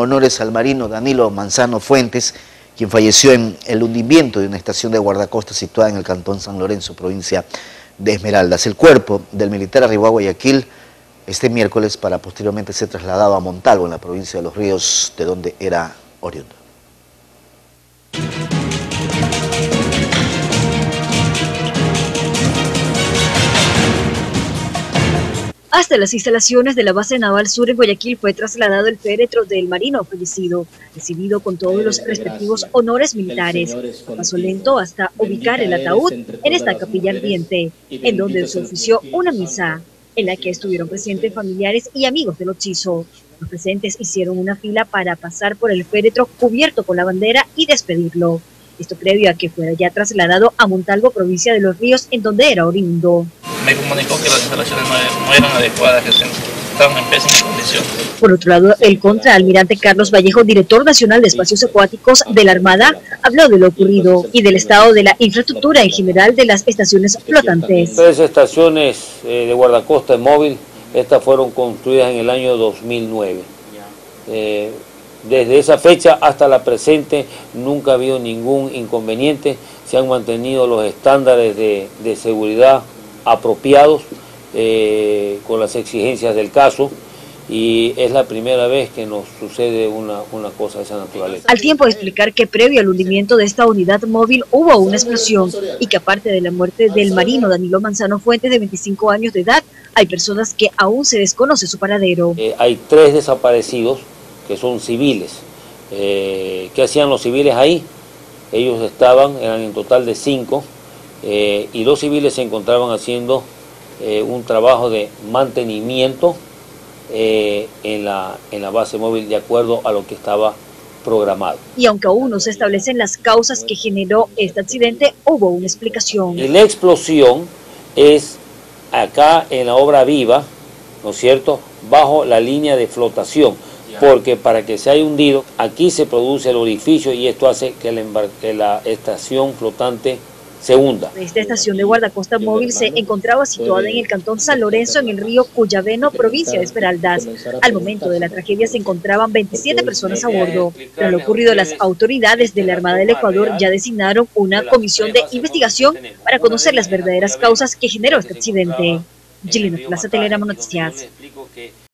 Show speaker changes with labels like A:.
A: Honores al marino Danilo Manzano Fuentes, quien falleció en el hundimiento de una estación de guardacosta situada en el cantón San Lorenzo, provincia de Esmeraldas. El cuerpo del militar arribó a Guayaquil este miércoles para posteriormente ser trasladado a Montalvo, en la provincia de Los Ríos, de donde era oriundo.
B: Hasta las instalaciones de la base naval sur en Guayaquil fue trasladado el féretro del marino fallecido, recibido con todos los respectivos honores militares. Pasó lento hasta ubicar el ataúd en esta capilla ardiente, en donde se ofició una misa, en la que estuvieron presentes familiares y amigos del occiso. Los presentes hicieron una fila para pasar por el féretro cubierto con la bandera y despedirlo. Esto previo a que fuera ya trasladado a Montalvo, provincia de Los Ríos, en donde era oriundo
C: me comunicó que las instalaciones no, eran adecuadas, que estaban en pésimas condiciones.
B: Por otro lado, el contraalmirante Carlos Vallejo, director nacional de espacios acuáticos de la Armada, habló de lo ocurrido y del estado de la infraestructura en general de las estaciones flotantes.
D: Tres estaciones eh, de guardacosta móvil, estas fueron construidas en el año 2009. Eh, desde esa fecha hasta la presente nunca ha habido ningún inconveniente, se han mantenido los estándares de, de seguridad apropiados eh, con las exigencias del caso y es la primera vez que nos sucede una, una, cosa de esa naturaleza.
B: Al tiempo de explicar que previo al hundimiento de esta unidad móvil hubo una explosión y que aparte de la muerte del marino Danilo Manzano Fuentes de 25 años de edad, hay personas que aún se desconoce su paradero.
D: Eh, hay tres desaparecidos que son civiles. Eh, ¿Qué hacían los civiles ahí? Ellos estaban, eran en total de cinco, eh, y los civiles se encontraban haciendo eh, un trabajo de mantenimiento eh, en, la, en la base móvil de acuerdo a lo que estaba programado.
B: Y aunque aún no se establecen las causas que generó este accidente, hubo una explicación.
D: La explosión es acá en la obra viva, ¿no es cierto?, bajo la línea de flotación, porque para que se haya hundido, aquí se produce el orificio y esto hace que la, que la estación flotante Segunda.
B: Esta estación de guardacosta móvil se encontraba situada en el cantón San Lorenzo, en el río Cuyaveno, provincia de Esmeraldas. Al momento de la tragedia se encontraban 27 personas a bordo. Tras lo ocurrido, las autoridades de la Armada del Ecuador ya designaron una comisión de investigación para conocer las verdaderas causas que generó este accidente. Gilina Plaza Telerama Noticias.